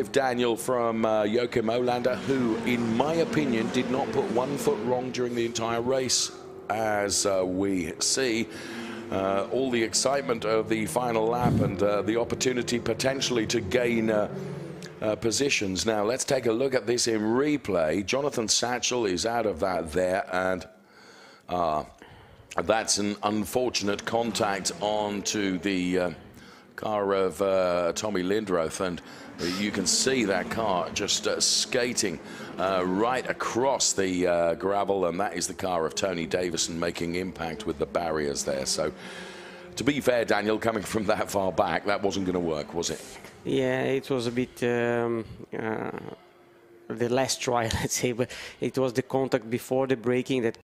Daniel from uh, Joakim Olander, who, in my opinion, did not put one foot wrong during the entire race, as uh, we see. Uh, all the excitement of the final lap and uh, the opportunity potentially to gain uh, uh, positions. Now, let's take a look at this in replay. Jonathan Satchel is out of that there, and that's an unfortunate contact onto the car of uh, Tommy Lindroth, and you can see that car just uh, skating uh, right across the uh, gravel, and that is the car of Tony Davison making impact with the barriers there. So, to be fair, Daniel, coming from that far back, that wasn't going to work, was it? Yeah, it was a bit. Um, uh, the last try, let's say, but it was the contact before the braking that